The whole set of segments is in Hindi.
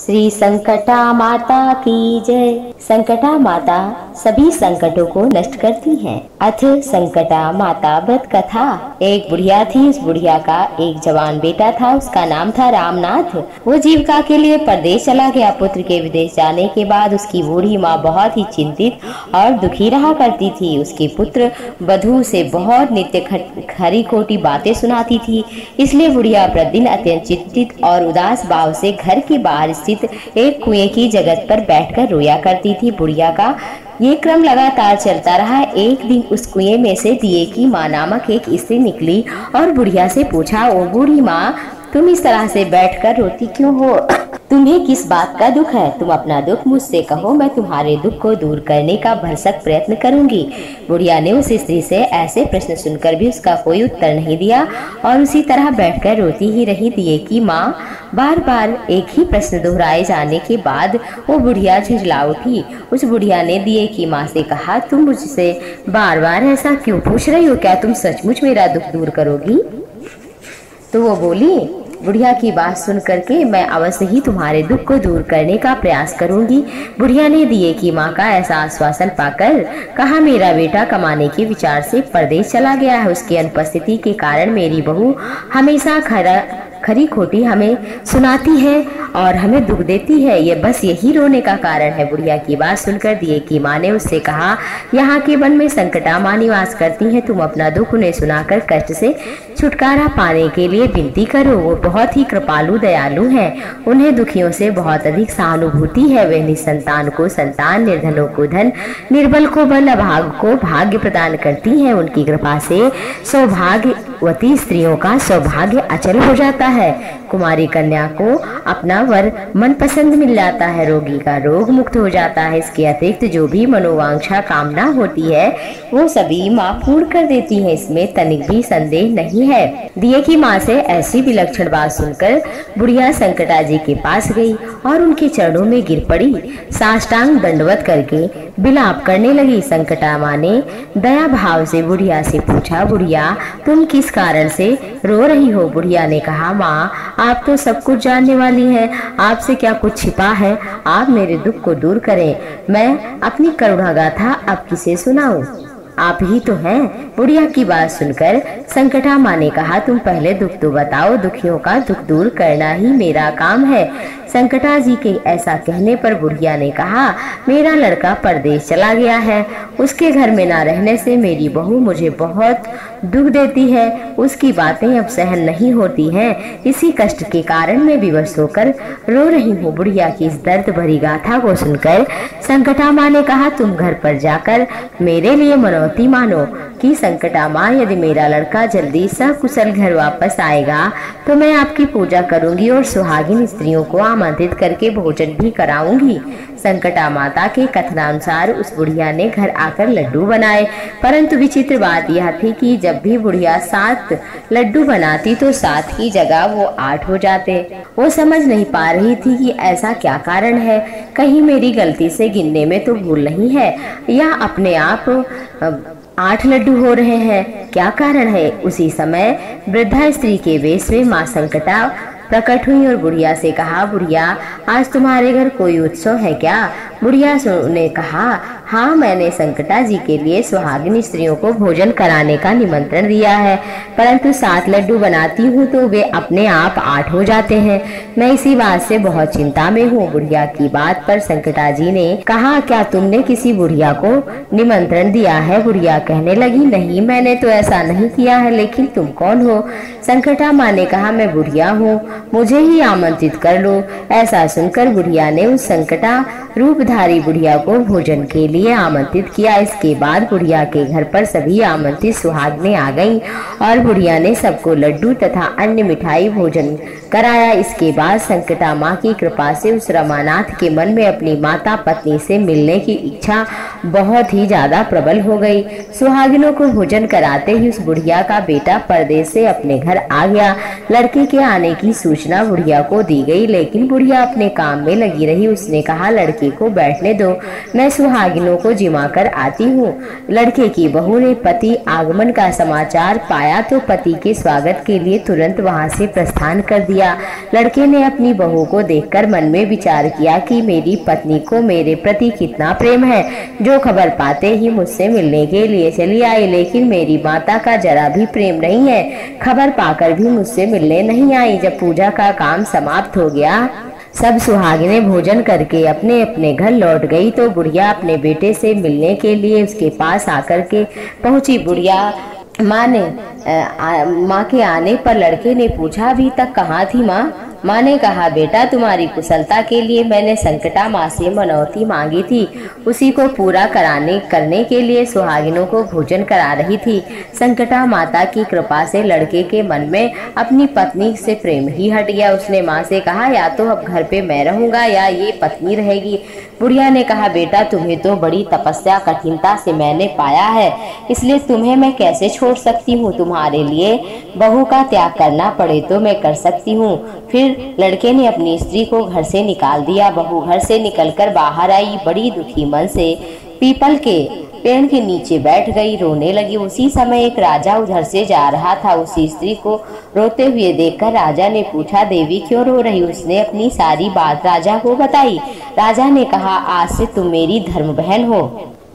श्री संकटा माता की जय। संकटा माता सभी संकटों को नष्ट करती हैं। अथ संकटा माता व्रत कथा एक बुढ़िया थी, उस बुढ़िया का एक जवान बेटा था। उसका नाम था रामनाथ। वो जीविका के लिए परदेश चला गया। पुत्र के विदेश जाने के बाद उसकी बूढ़ी माँ बहुत ही चिंतित और दुखी रहा करती थी। उसके पुत्र बधु से बहुत नित्य खरी खोटी बातें सुनाती थी। इसलिए बुढ़िया प्रतिदिन अत्यंत चिंतित और उदास भाव से घर के बाहर स्थित एक कुएँ की जगत पर बैठकर रोया करती थी। बुढ़िया का ये क्रम लगातार चलता रहा। एक दिन उस कुएँ में से दिए की माँ नामक एक स्त्री निकली और बुढ़िया से पूछा, ओ बूढ़ी माँ, तुम इस तरह से बैठकर रोती क्यों हो? तुम्हें किस बात का दुख है? तुम अपना दुख मुझसे कहो, मैं तुम्हारे दुख को दूर करने का भरसक प्रयत्न करूँगी। बुढ़िया ने उस स्त्री से ऐसे प्रश्न सुनकर भी उसका कोई उत्तर नहीं दिया और उसी तरह बैठकर रोती ही रही, दिए कि माँ। बार बार एक ही प्रश्न दोहराए जाने के बाद वो बुढ़िया झुझला उठी। उस बुढ़िया ने दिए की माँ से कहा, तुम मुझसे बार बार ऐसा क्यों पूछ रही हो? क्या तुम सचमुच मेरा दुख दूर करोगी? तो वो बोली बुढ़िया की बात सुन करके मैं अवश्य ही तुम्हारे दुख को दूर करने का प्रयास करूँगी। बुढ़िया ने दिए की माँ का ऐसा आश्वासन पाकर कहा, मेरा बेटा कमाने के विचार से परदेश चला गया है। उसकी अनुपस्थिति के कारण मेरी बहू हमेशा खरा खरी खोटी हमें सुनाती है और हमें दुख देती है। ये बस यही रोने का कारण है। बुढ़िया की बात सुनकर दिए की माँ ने उससे कहा, यहाँ के वन में संकटा माँ निवास करती है। तुम अपना दुख उन्हें सुनाकर कष्ट से छुटकारा पाने के लिए विनती करो। वो बहुत ही कृपालु, दयालु हैं। उन्हें दुखियों से बहुत अधिक सहानुभूति है। वे निसंतान को संतान, निर्धनों को धन, निर्बल को बल, अभाग को भाग्य प्रदान करती हैं। उनकी कृपा से सौभाग्यवती स्त्रियों का सौभाग्य अचल हो जाता है कुमारी कन्या को अपना वर मन पसंद मिल जाता है। रोगी का रोग मुक्त हो जाता है। इसके अतिरिक्त जो भी मनोवांछा कामना होती है, वो सभी माँ पूर्ण कर देती है। इसमें तनिक भी संदेह नहीं है। दिए की माँ से ऐसी विलक्षण बात सुनकर बुढ़िया संकटा जी के पास गई और उनके चरणों में गिर पड़ी। साष्टांग दंडवत करके बिलाप करने लगी। संकटा माँ ने दया भाव से बुढ़िया से पूछा, बुढ़िया, तुम किस कारण से रो रही हो? बुढ़िया ने कहा, माँ आप तो सब कुछ जानने वाली हैं। आपसे क्या कुछ छिपा है? आप मेरे दुख को दूर करें। मैं अपनी करुणा गाथा अब किसे सुनाऊं? आप ही तो हैं। बुढ़िया की बात सुनकर संकटा माँ ने कहा, तुम पहले दुख तो बताओ, दुखियों का दुख दूर करना ही मेरा काम है। संकटा जी के ऐसा कहने पर बुढ़िया ने कहा, मेरा लड़का परदेश चला गया है। उसके घर में ना रहने से मेरी बहू मुझे बहुत दुख देती है। उसकी बातें अब सहन नहीं होती हैं। इसी कष्ट के कारण मैं विवश होकर रो रही हूँ। बुढ़िया की इस दर्द भरी गाथा को सुनकर संकटा माँ ने कहा, तुम घर पर जाकर मेरे लिए मनौती मानो कि संकटा माँ यदि मेरा लड़का जल्दी सकुशल घर वापस आएगा तो मैं आपकी पूजा करूँगी और सुहागिन स्त्रियों को आमंत्रित करके भोजन भी कराऊँगी। संकटा माता के कथनानुसार उस बुढ़िया ने घर आकर लड्डू बनाए। परंतु विचित्र बात यह थी कि जब भी बुढ़िया सात लड्डू बनाती तो सात की जगह वो आठ हो जाते। वो समझ नहीं पा रही थी कि ऐसा क्या कारण है। कहीं मेरी गलती से गिनने में तो भूल नहीं है। या अपने आप आठ लड्डू हो रहे हैं। क्या कारण है? उसी समय वृद्धा स्त्री के वेश में माँ संकटा प्रकट हुई और बुढ़िया से कहा, बुढ़िया, आज तुम्हारे घर कोई उत्सव है क्या? बुढ़िया ने कहा हाँ मैंने संकटा जी के लिए सुहागिनी स्त्रियों को भोजन कराने का निमंत्रण दिया है। परंतु सात लड्डू बनाती हूँ तो वे अपने आप आठ हो जाते हैं। मैं इसी बात से बहुत चिंता में हूँ। बुढ़िया की बात पर संकटा जी ने कहा, क्या तुमने किसी बुढ़िया को निमंत्रण दिया है? बुढ़िया कहने लगी, नहीं, मैंने तो ऐसा नहीं किया है, लेकिन तुम कौन हो? संकटा माँ ने कहा, मैं बुढ़िया हूँ, मुझे ही आमंत्रित कर लो। ऐसा सुनकर बुढ़िया ने उस संकटा रूपधारी बुढ़िया को भोजन के लिए आमंत्रित किया। इसके बाद बुढ़िया के घर पर सभी आमंत्रित सुहागने आ गईं और बुढ़िया ने सबको लड्डू तथा अन्य मिठाई भोजन कराया। इसके बाद संकटा माँ की कृपा से उस रमानाथ के मन में अपनी माता पत्नी से मिलने की इच्छा बहुत ही ज़्यादा प्रबल हो गई। सुहागिनों को भोजन कराते ही उस बुढ़िया का बेटा परदेश से अपने घर आ गया। लड़के के आने की सूचना बुढ़िया को दी गई, लेकिन बुढ़िया अपने काम में लगी रही। उसने कहा, लड़के को बैठने दो। मैं सुहागिनों को जिमा कर आती हूँ। लड़के की बहू ने पति आगमन का समाचार पाया तो पति के स्वागत के लिए तुरंत वहाँ से प्रस्थान कर दिया। दिया लड़के ने अपनी बहू को देखकर मन में विचार किया कि मेरी पत्नी को मेरे प्रति कितना प्रेम है। जो खबर पाते ही मुझसे मिलने के लिए चली आई, लेकिन मेरी माता का जरा भी प्रेम नहीं है। खबर पाकर भी मुझसे मिलने नहीं आई। जब पूजा का काम समाप्त हो गया, सब सुहागिने भोजन करके अपने अपने घर लौट गई तो बुढ़िया अपने बेटे से मिलने के लिए उसके पास आकर के पहुँची। बुढ़िया माँ ने माँ के आने पर लड़के ने पूछा, अभी तक कहाँ थी माँ? माँ ने कहा, बेटा, तुम्हारी कुशलता के लिए मैंने संकटा माँ से मनौती मांगी थी। उसी को पूरा कराने, करने के लिए सुहागिनों को भोजन करा रही थी। संकटा माता की कृपा से लड़के के मन में अपनी पत्नी से प्रेम ही हट गया। उसने माँ से कहा, या तो अब घर पे मैं रहूँगा या ये पत्नी रहेगी। बुढ़िया ने कहा, बेटा, तुम्हें तो बड़ी तपस्या, कठिनता से मैंने पाया है, इसलिए तुम्हें मैं कैसे छोड़ सकती हूँ? तुम्हारे लिए बहू का त्याग करना पड़े तो मैं कर सकती हूँ। फिर लड़के ने अपनी स्त्री को घर से निकाल दिया। बहू घर से निकलकर बाहर आई, बड़ी दुखी मन से पीपल के पेड़ के नीचे बैठ गई, रोने लगी। उसी समय एक राजा उधर से जा रहा था। उस स्त्री को रोते हुए देखकर राजा ने पूछा, देवी, क्यों रो रही उसने अपनी सारी बात राजा को बताई। राजा ने कहा, आज से तुम मेरी धर्म बहन हो।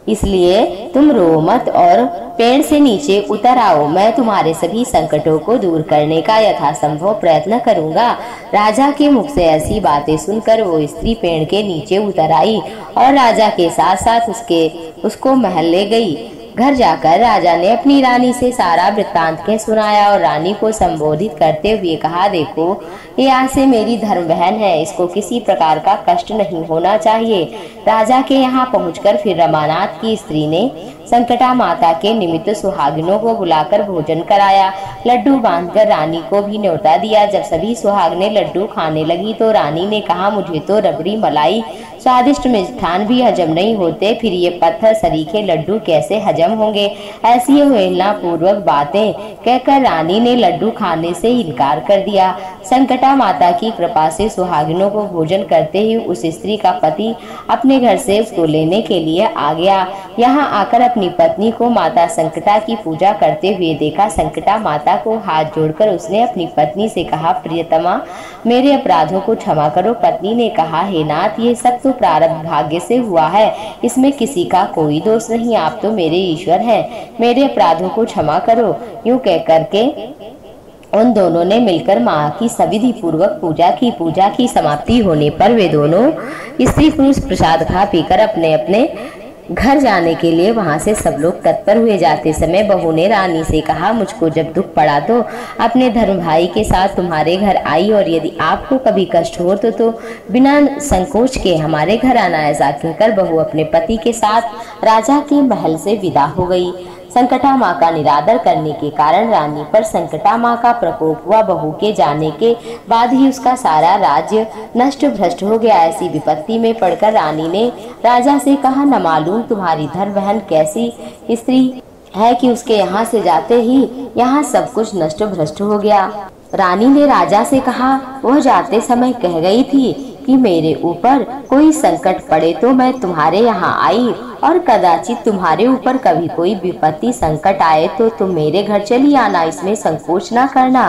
इसलिए तुम रो मत और पेड़ से नीचे उतर आओ। मैं तुम्हारे सभी संकटों को दूर करने का यथासंभव प्रयत्न करूँगा। राजा के मुख से ऐसी बातें सुनकर वो स्त्री पेड़ के नीचे उतर आई और राजा के साथ साथ उसके, उसको महल ले गई। घर जाकर राजा ने अपनी रानी से सारा वृत्तांत के सुनाया और रानी को संबोधित करते हुए कहा, देखो, ये आज से मेरी धर्म बहन है। इसको किसी प्रकार का कष्ट नहीं होना चाहिए। राजा के यहाँ पहुंचकर फिर रमानाथ की स्त्री ने संकटा माता के निमित्त सुहागिनों को बुलाकर भोजन कराया। लड्डू बांधकर रानी को भी न्योता दिया। जब सभी सुहागने लड्डू खाने लगी तो रानी ने कहा, मुझे तो रबड़ी, मलाई, स्वादिष्ट मिष्ठान भी हजम नहीं होते, फिर ये पत्थर सरीखे लड्डू कैसे हजम होंगे? ऐसी अवहेलना पूर्वक बातें कहकर रानी ने लड्डू खाने से इनकार कर दिया। संकटा माता की कृपा से सुहागिनों को भोजन करते ही उस स्त्री का पति अपने घर से उसको लेने के लिए आ गया। यहाँ आकर अपनी पत्नी को माता संकटा की पूजा करते हुए देखा। संकटा माता को हाथ जोड़कर उसने अपनी पत्नी से कहा, प्रियतमा, मेरे अपराधों को क्षमा करो। पत्नी ने कहा, हे नाथ, ये सब तो प्रारब्ध भाग्य से हुआ है। इसमें किसी का कोई दोष नहीं। आप तो मेरे ईश्वर हैं। मेरे अपराधों को क्षमा करो। यूँ कह करके उन दोनों ने मिलकर माँ की सविधि पूर्वक पूजा की। पूजा की समाप्ति होने पर वे दोनों स्त्री पुरुष प्रसाद खा पीकर अपने अपने घर जाने के लिए वहाँ से सब लोग तत्पर हुए जाते समय बहू ने रानी से कहा मुझको जब दुख पड़ा तो अपने धर्म भाई के साथ तुम्हारे घर आई और यदि आपको कभी कष्ट हो तो, तो बिना संकोच के हमारे घर आना। ऐसा कहकर बहू अपने पति के साथ राजा के महल से विदा हो गई। संकटा माँ का निरादर करने के कारण रानी पर संकटा माँ का प्रकोप हुआ, बहू के जाने के बाद ही उसका सारा राज्य नष्ट भ्रष्ट हो गया। ऐसी विपत्ति में पड़कर रानी ने राजा से कहा, न मालूम तुम्हारी धर बहन कैसी स्त्री है कि उसके यहाँ से जाते ही यहाँ सब कुछ नष्ट भ्रष्ट हो गया। रानी ने राजा से कहा, वह जाते समय कह गई थी कि मेरे ऊपर कोई संकट पड़े तो मैं तुम्हारे यहाँ आई। और कदाचित तुम्हारे ऊपर कभी कोई विपत्ति संकट आए तो तुम मेरे घर चली आना, इसमें संकोच ना करना।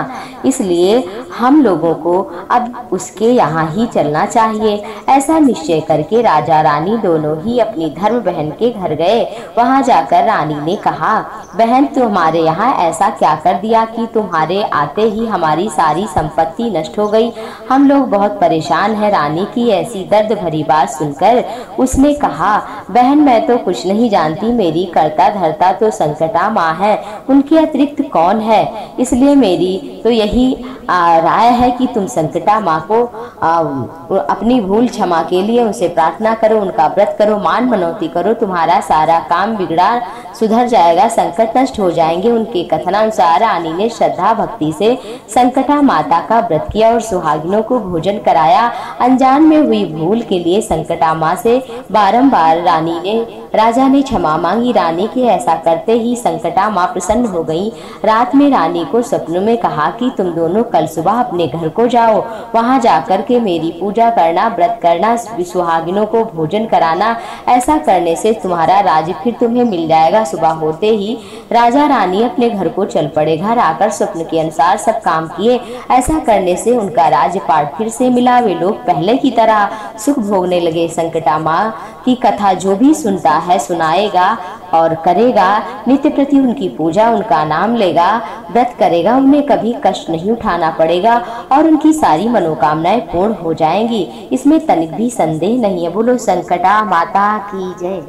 इसलिए हम लोगों को अब उसके यहाँ ही चलना चाहिए। ऐसा निश्चय करके राजा रानी दोनों ही अपनी धर्म बहन के घर गए। वहाँ जाकर रानी ने कहा, बहन, तुम्हारे यहाँ ऐसा क्या कर दिया कि तुम्हारे आते ही हमारी सारी संपत्ति नष्ट हो गई? हम लोग बहुत परेशान है। रानी की ऐसी दर्द भरी बात सुनकर उसने कहा, बहन, मैं तो कुछ नहीं जानती मेरी करता धरता तो संकटा माँ है। उनके अतिरिक्त कौन है? इसलिए मेरी तो यही राय है कि तुम संकटा माँ को आ, अपनी भूल क्षमा के लिए उनसे प्रार्थना करो उनका व्रत करो मान मनौती करो तुम्हारा सारा काम बिगड़ा सुधर जाएगा संकट नष्ट हो जाएँगे। उनके कथनानुसार रानी ने श्रद्धा भक्ति से संकटा माता का व्रत किया और सुहागिनों को भोजन कराया। अनजान में हुई भूल के लिए संकटा माँ से बारंबार रानी ने राजा ने क्षमा मांगी। रानी के ऐसा करते ही संकटा माँ प्रसन्न हो गई। रात में रानी को सपनों में कहा कि तुम दोनों कल सुबह अपने घर को जाओ। वहाँ जाकर के मेरी पूजा करना, व्रत करना, सुहागिनों को भोजन कराना, ऐसा करने से तुम्हारा राज फिर तुम्हें मिल जाएगा। सुबह होते ही राजा रानी अपने घर को चल पड़े घर आकर स्वप्न के अनुसार सब काम किए। ऐसा करने से उनका राजपाट फिर से मिला। वे लोग पहले की तरह सुख भोगने लगे। संकटा माँ की कथा जो भी सुनता है, सुनाएगा और करेगा। नित्य प्रति उनकी पूजा उनका नाम लेगा। व्रत करेगा उन्हें कभी कष्ट नहीं उठाना पड़ेगा और उनकी सारी मनोकामनाएँ पूर्ण हो जाएँगी। इसमें तनिक भी संदेह नहीं है। बोलो, संकटा माता की जय।